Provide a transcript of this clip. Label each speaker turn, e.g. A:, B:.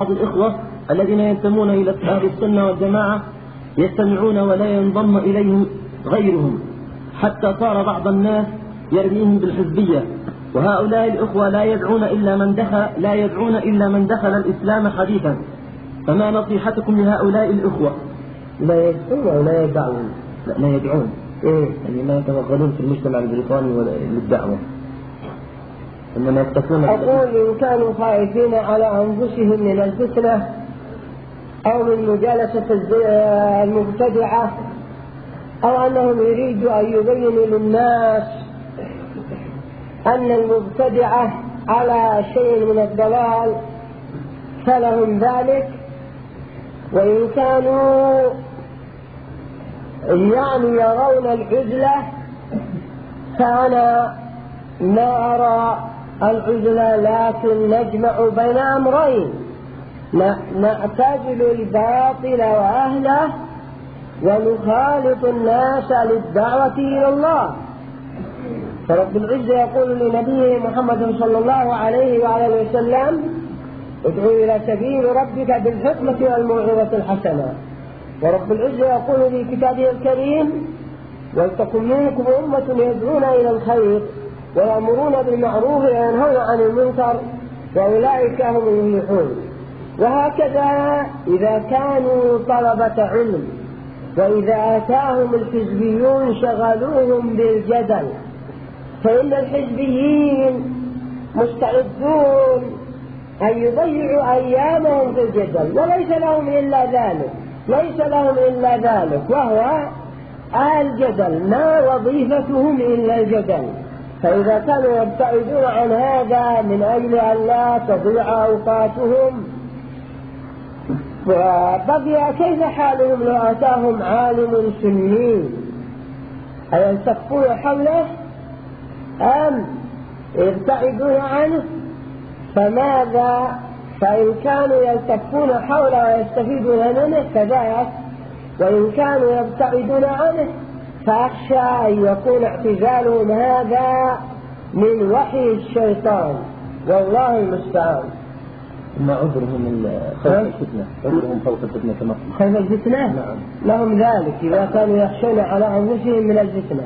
A: بعض الإخوة الذين ينتمون إلى أهل السنة والجماعة يستمعون ولا ينضم إليهم غيرهم حتى صار بعض الناس يرميهم بالحزبية. وهؤلاء الإخوة لا يدعون إلا من دخل لا يدعون إلا من دخل الإسلام حديثا. فما نصيحتكم لهؤلاء الإخوة؟
B: لا يدعون ولا يدعون.
A: لا, لا يدعون.
B: إيه؟
A: يعني ما يتوغلون في المجتمع البريطاني ولا- للدعوة. إنما يقتصون
B: أقول إن كانوا خائفين على أنفسهم من الفتنة أو من مجالسة الز- المبتدعة أو أنهم يريدوا أن يبينوا للناس أن المبتدعة على شيء من الضلال فلهم ذلك. وإن كانوا يعني يرون العزلة فأنا ما أرى العزلة لكن نجمع بين أمرين. نعتزل الباطل وأهله ونخالط الناس للدعوة إلى الله. فرب العزة يقول لنبيه محمد صلى الله عليه وعلى وسلم ادعو إلى سبيل ربك بالحكمة والموعظة الحسنة. ورب العزة يقول في كتابه الكريم ولتكن منكم أمة يدعون إلى الخير. ويأمرون بالمعروف وينهون عن المنكر وأولئك هم المفلحون. وهكذا إذا كانوا طلبة علم وإذا أتاهم الحزبيون شغلوهم بالجدل فإن الحزبيين مستعدون أن يضيعوا أيامهم في الجدل. وليس لهم إلا ذلك ليس لهم إلا ذلك وهو الجدل ما وظيفتهم إلا الجدل. فإذا كانوا يبتعدون عن هذا من أجل أن لا تضيع أوقاتهم. فبقي كيف حالهم لو أتاهم عالم سني أيلتفون حوله أم يبتعدون عنه؟ فماذا؟ فإن كانوا يلتفون حوله ويستفيدون منه كذلك. وإن كانوا يبتعدون عنه فأخشى أن يكون اعتزالهم هذا من وحي الشيطان. والله المستعان.
A: ما عذرهم خوف الفتنة. عذرهم خوف الفتنة كما
B: خيف الفتنة؟
A: نعم.
B: لهم ذلك إذا كانوا يخشون على أنفسهم من الفتنة.